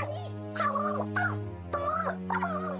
What's wrong, you stupid crazy? Yes,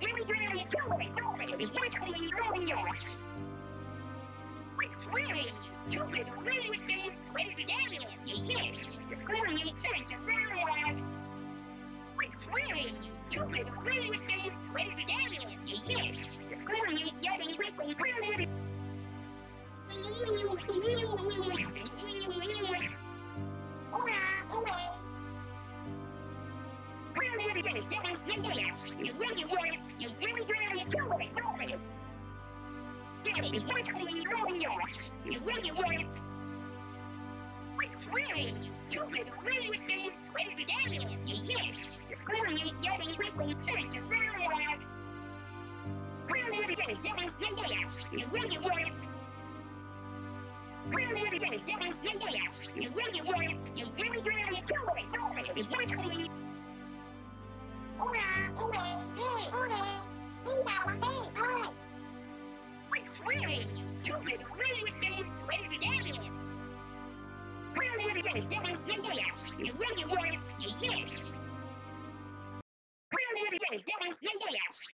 really really go away, go away, you just want to go in yours. What's wrong, you stupid lunacy? Swear to God, yes, the scoring ain't changed a very What's wrong, you stupid lunacy? Swear to God, yes, Yes, you really want, you really really go with away, go away. Daddy, you just to go in yours. You really want. What's wrong, you stupid lunacy? Swear to God, yes, the scoring ain't yet any weekly changed a very lot. Brilliant, yes, you really want. Brilliant, yes, you really want, you really really go with away, go away, you just want to What's wrong, you stupid lunacy? Swear to God. Brilliant, yes, you really want, yes. Brilliant, yes.